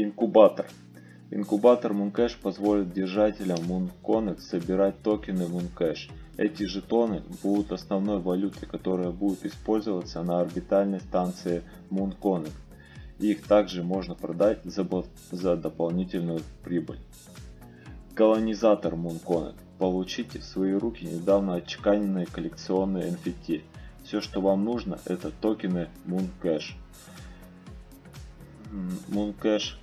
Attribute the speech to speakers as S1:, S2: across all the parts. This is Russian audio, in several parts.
S1: Инкубатор. Инкубатор Mooncash позволит держателям MoonConnect собирать токены Mooncash. Эти жетоны будут основной валютой, которая будет использоваться на орбитальной станции MoonConnect. Их также можно продать за, за дополнительную прибыль. Колонизатор MoonConnect. Получите в свои руки недавно отчеканенные коллекционные NFT. Все, что вам нужно, это токены Mooncash. Mooncash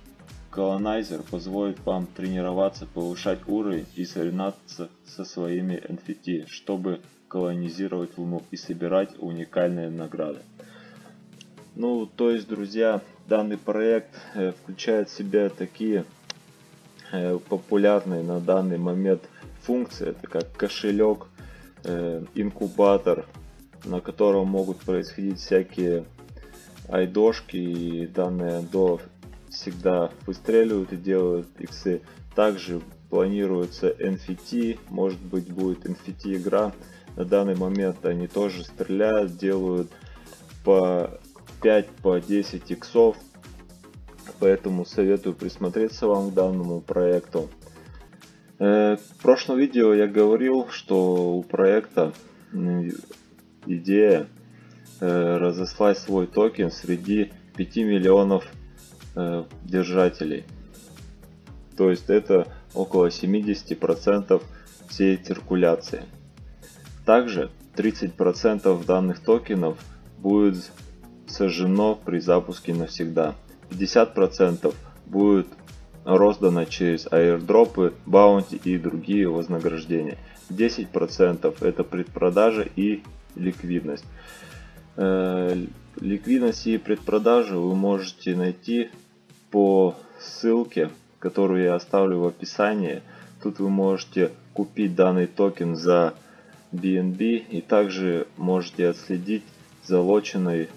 S1: Colonizer позволит вам тренироваться, повышать уровень и соревноваться со своими NFT, чтобы колонизировать Луну и собирать уникальные награды. Ну, то есть, друзья, данный проект э, включает в себя такие э, популярные на данный момент функции. Это как кошелек, э, инкубатор, на котором могут происходить всякие айдошки и данные до всегда выстреливают и делают иксы. Также планируется NFT, может быть будет NFT игра. На данный момент они тоже стреляют, делают по 5 по 10 иксов. Поэтому советую присмотреться вам к данному проекту. Э, в прошлом видео я говорил, что у проекта идея э, разослать свой токен среди 5 миллионов э, держателей. То есть это около 70% всей циркуляции. Также 30% данных токенов будет сожжено при запуске навсегда. 50% будет роздано через airdrop ы, bounty и другие вознаграждения. 10% это предпродажа и ликвидность. Э, ликвидность и предпродажу вы можете найти по ссылке, которую я оставлю в описании. Тут вы можете купить данный токен за BNB и также можете отследить залоченный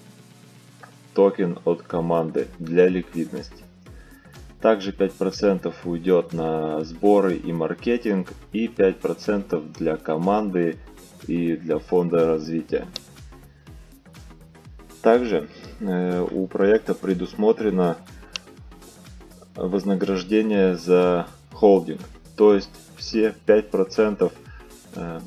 S1: токен от команды для ликвидности. Также 5% уйдет на сборы и маркетинг и 5% для команды и для фонда развития. Также э, у проекта предусмотрено вознаграждение за холдинг. То есть все 5% э,